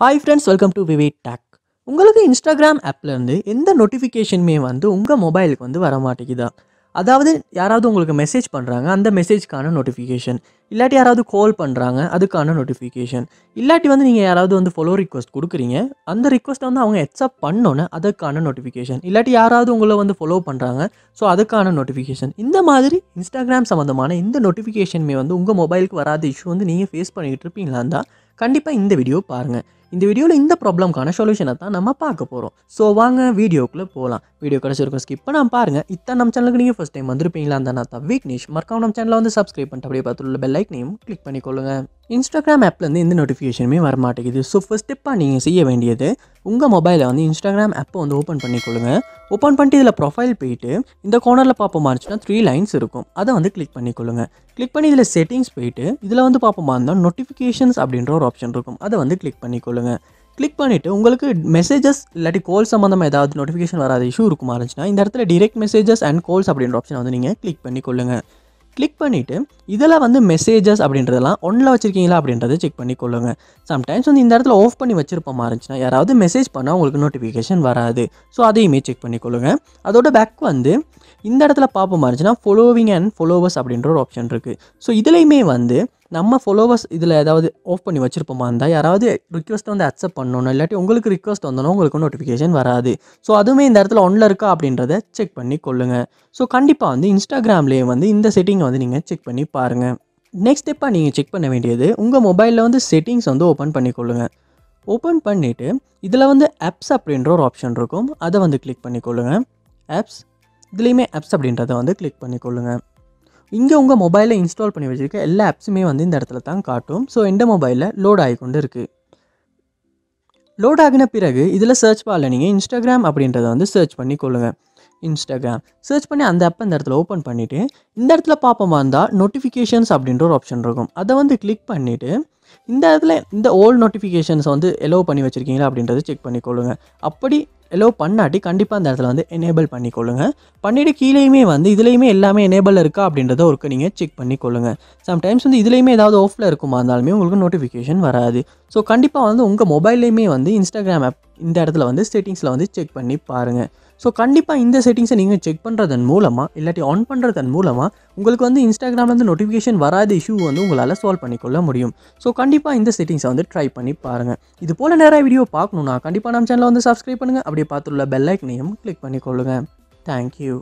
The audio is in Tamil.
Hi friends welcome to Vivek tech உங்களுக்கு இன்ஸ்டாகிராம் ஆப்லேருந்து எந்த நோட்டிஃபிகேஷனுமே வந்து உங்கள் மொபைலுக்கு வந்து வர மாட்டேங்குதா அதாவது யாராவது உங்களுக்கு மெசேஜ் பண்ணுறாங்க அந்த மெசேஜ்க்கான நோட்டிஃபிகேஷன் இல்லாட்டி யாராவது கால் பண்ணுறாங்க அதுக்கான நோட்டிஃபிகேஷன் இல்லாட்டி வந்து நீங்கள் யாராவது வந்து ஃபாலோ ரிக்வஸ்ட் கொடுக்குறீங்க அந்த ரிக்வஸ்ட்டை வந்து அவங்க அக்செப்ட் பண்ணோன்னே அதுக்கான நோட்டிஃபிகேஷன் இல்லாட்டி யாராவது உங்களை வந்து ஃபாலோ பண்ணுறாங்க ஸோ அதுக்கான நோட்டிஃபிகேஷன் இந்த மாதிரி இன்ஸ்டாகிராம் சம்மந்தமான இந்த நோட்டிஃபிகேஷனுமே வந்து உங்கள் மொபைலுக்கு வராத இஷ்யூ வந்து நீங்கள் ஃபேஸ் பண்ணிக்கிட்டு இருப்பீங்களா இருந்தால் கண்டிப்பாக இந்த வீடியோ பாருங்கள் இந்த வீடியோவில் இந்த ப்ராப்ளம்க்கான சொல்யூஷனை தான் நம்ம பார்க்க போகிறோம் ஸோ வாங்க வீடியோக்குள்ளே போகலாம் வீடியோ கடைசிருக்கும் ஸ்கிப் நான் பாருங்கள் இத்தனை நம்ம சேனலுக்கு நீங்கள் ஃபஸ்ட் டைம் வந்திருப்பீங்களா அந்த நான் தான் விக்னேஷ் மறக்காம நம்ம சேனலை வந்து சப்ஸ்கிரைப் பண்ணிட்டு அப்படியே பார்த்துள்ள பெல் ஐக்கனையும் கிளிக் பண்ணிக்கொள்ளுங்கள் இன்ஸ்டாகிராம் ஆப்லேருந்து எந்த நோட்டிஃபிகேஷனுமே வர மாட்டேங்குது ஸோ ஃபஸ்ட் ஸ்டெப்பாக நீங்கள் செய்ய வேண்டியது உங்கள் மொபைலை வந்து இன்ஸ்டாகிராம் ஆப்பை வந்து ஓப்பன் பண்ணிக்கொள்ளுங்க ஓப்பன் பண்ணிட்டு இதில் ப்ரொஃபைல் போயிட்டு இந்த கோனரில் பார்ப்போமா இருந்துச்சுன்னா த்ரீ லைன்ஸ் இருக்கும். அதை வந்து கிளிக் பண்ணிக்கொள்ளுங்க கிளிக் பண்ணி இதில் செட்டிங்ஸ் போயிட்டு இதில் வந்து பார்ப்போமா இருந்தால் நோட்டிஃபிகேஷன்ஸ் அப்படின்ற ஒரு ஆப்ஷன் இருக்கும். அதை வந்து கிளிக் பண்ணிக்கொள்ளுங்க கிளிக் பண்ணிவிட்டு உங்களுக்கு மெசேஜஸ் இல்லாட்டி கால் சம்மந்தமாக ஏதாவது நோட்டிஃபிகேஷன் வராத இஷ்யூ இருக்குமா இருந்துச்சுன்னா இந்த இடத்துல டிரெக்ட் மெசேஜஸ் அண்ட் கால்ஸ் அப்படின்ற ஆப்ஷன் வந்து நீங்கள் கிளிக் பண்ணிக்கொள்ளுங்கள் கிளிக் பண்ணிவிட்டு இதில் வந்து மெசேஜஸ் அப்படின்றதெல்லாம் ஒன்றில் வச்சுருக்கீங்களா அப்படின்றத செக் பண்ணிக்கொள்ளுங்க சம்டைம்ஸ் வந்து இந்த இடத்துல ஆஃப் பண்ணி வச்சிருப்போமா இருந்துச்சுன்னா யாராவது மெசேஜ் பண்ணால் உங்களுக்கு நோட்டிஃபிகேஷன் வராது. ஸோ அதையுமே செக் பண்ணி கொள்ளுங்கள் அதோட பேக் வந்து இந்த இடத்துல பார்ப்போமா இருந்துச்சுன்னா ஃபாலோவிங் அண்ட் ஃபாலோவர்ஸ் அப்படின்ற ஒரு ஆப்ஷன் இருக்குது ஸோ இதுலேயுமே வந்து நம்ம ஃபாலோவர்ஸ் இதில் ஏதாவது ஆஃப் பண்ணி வச்சிருப்போமா? இருந்தால் யாராவது ரிக்வஸ்ட் வந்து அக்செப்ட் பண்ணணும். இல்லாட்டி உங்களுக்கு ரிக்வஸ்ட் வந்தோன்னா உங்களுக்கு நோட்டிஃபிகேஷன் வராது. ஸோ அதுவுமே இந்த இடத்துல ஒன்றில் இருக்கா அப்படின்றத செக் பண்ணி கொள்ளுங்கள் ஸோ கண்டிப்பாக வந்து இன்ஸ்டாகிராம்லேயே வந்து இந்த செட்டிங்கை வந்து நீங்கள் செக் பண்ணி பாருங்கள் நெக்ஸ்ட் ஸ்டெப்பாக நீங்கள் செக் பண்ண வேண்டியது உங்கள் மொபைலில் வந்து செட்டிங்ஸ் வந்து ஓப்பன் பண்ணிக்கொள்ளுங்க ஓப்பன் பண்ணிவிட்டு இதில் வந்து ஆப்ஸ் அப்படின்ற ஒரு ஆப்ஷன் இருக்கும். அதை வந்து கிளிக் கொள்ளுங்கள் ஆப்ஸ் இதுலேயுமே ஆப்ஸ் அப்படின்றத வந்து கிளிக் கொள்ளுங்கள் இங்கே உங்கள் மொபைலில் இன்ஸ்டால் பண்ணி வச்சுருக்க எல்லா ஆப்ஸுமே வந்து இந்த இடத்துல தான் காட்டும். ஸோ இந்த மொபைலில் லோட் ஆகிக்கொண்டு இருக்குது லோட் ஆகின பிறகு இதில் சர்ச் பாரில் நீங்கள் இன்ஸ்டாகிராம் அப்படின்றத வந்து சர்ச் பண்ணி கொள்ளுங்கள் இன்ஸ்டாகிராம் சர்ச் பண்ணி அந்த ஆப்பை இந்த இடத்துல ஓப்பன் பண்ணிவிட்டு இந்த இடத்துல பார்ப்போமா இருந்தால் நோட்டிஃபிகேஷன்ஸ் அப்படின்ற ஒரு ஆப்ஷன் இருக்கும். அதை வந்து கிளிக் பண்ணிவிட்டு இந்த இடத்துல இந்த ஓல்ட் நோட்டிஃபிகேஷன்ஸ் வந்து எலோ பண்ணி வச்சுருக்கீங்களா அப்படின்றத செக் பண்ணிக்கொள்ளுங்க அப்படி எலோ பண்ணாட்டி கண்டிப்பாக அந்த இடத்துல வந்து எனேபிள் பண்ணிக்கொள்ளுங்க. பண்ணிவிட்டு கீழேயுமே வந்து இதுலேயுமே எல்லாமே எனேபிள் இருக்கா அப்படின்றத ஒருக்க நீங்கள் செக் பண்ணிக்கொள்ளுங்க. சம்டைம்ஸ் வந்து இதுலேயுமே ஏதாவது ஆஃபில் இருக்குமா இருந்தாலுமே உங்களுக்கு நோட்டிஃபிகேஷன் வராது. ஸோ கண்டிப்பாக வந்து உங்கள் மொபைல்லையுமே வந்து இன்ஸ்டாகிராம் ஆப் இந்த இடத்துல வந்து செட்டிங்ஸில் வந்து செக் பண்ணி பாருங்கள் ஸோ கண்டிப்பாக இந்த செட்டிங்ஸை நீங்கள் செக் பண்ணுறதன் மூலமாக இல்லாட்டி ஆன் பண்ணுறதன் மூலமாக உங்களுக்கு வந்து இன்ஸ்டாகிராம்லேருந்து நோட்டிஃபிகேஷன் வராத இஷ்யூ வந்து உங்களால் சால்வ் பண்ணிக்கொள்ள முடியும். ஸோ கண்டிப்பாக இந்த செட்டிங்ஸை வந்து ட்ரை பண்ணி பாருங்கள் இது போல் நிறைய வீடியோ பார்க்கணுன்னா கண்டிப்பாக நம்ம சேனலை வந்து சப்ஸ்கிரைப் பண்ணுங்கள் அப்படியே பார்த்துள்ள பெல் ஐக்கனையும் கிளிக் பண்ணிக்கொள்ளுங்கள் தேங்க்யூ